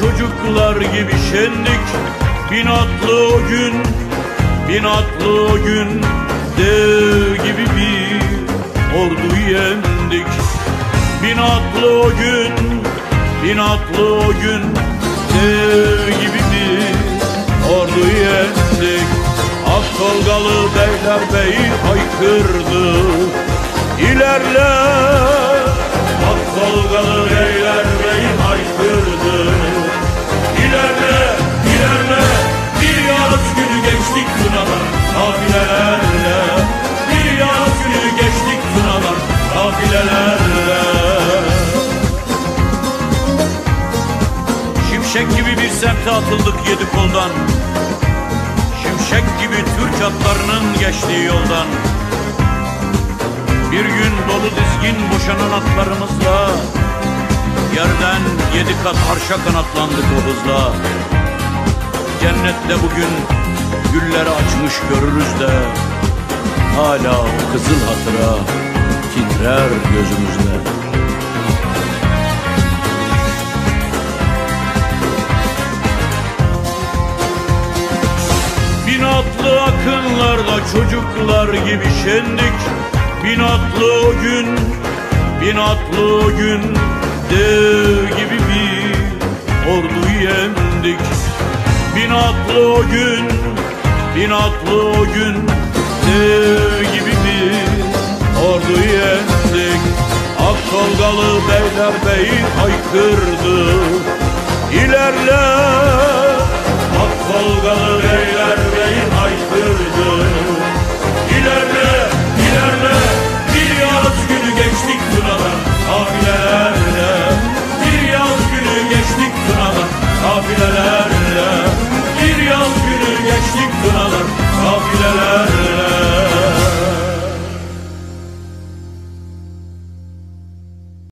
çocuklar gibi şendik Bin atlı o gün, bin atlı o gün. Dev gibi bir ordu yendik. Bin atlı o gün, bin atlı o gün. Dev gibi bir ordu yendik. Ak Tolgalı Beylerbeyi haykırdı. İlerle Şimşek gibi bir semte atıldık yedi koldan. Şimşek gibi Türk atlarının geçtiği yoldan. Bir gün dolu dizgin boşanan atlarımızla Yerden yedi kat arşa kanatlandık o hızla. Cennette bugün gülleri açmış görürüz de Hala o kızıl hatıra titrer gözümüzde atlı akınlarda çocuklar gibi şendik Bin atlı o gün, bin atlı o gün Dev gibi bir ordu yendik Bin atlı o gün, bin atlı o gün Dev gibi bir ordu yendik Ak Tolgalı beyler bey haykırdı. İlerle Ak Tolgalı beyler kafilelerle Bir yaz günü geçtik kınalar. Kafilelerle